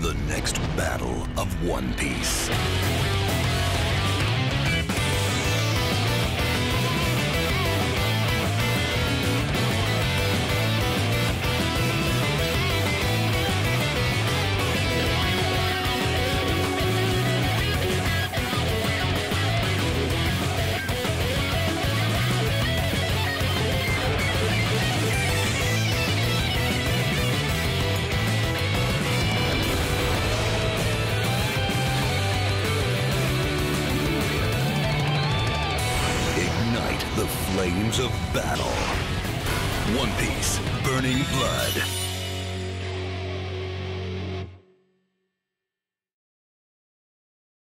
The next battle of One Piece. The flames of battle. One Piece Burning Blood.